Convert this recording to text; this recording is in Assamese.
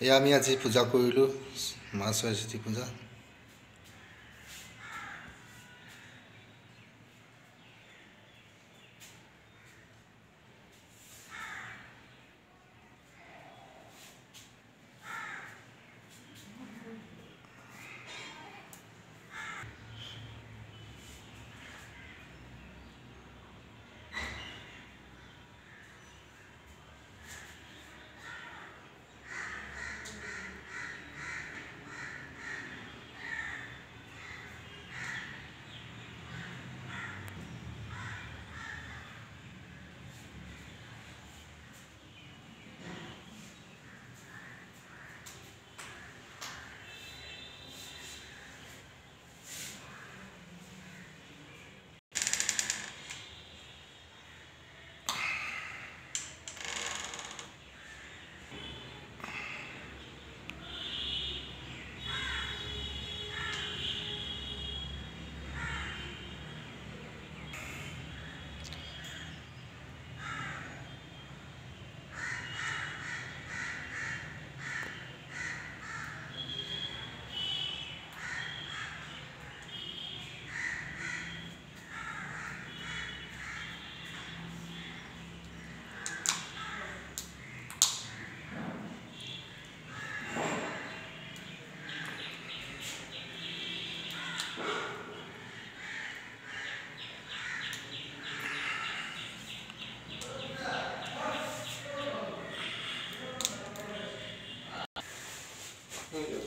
এয়া আমি আজি পূজা কৰিলোঁ মা সৰস্বতী পূজা Thank you.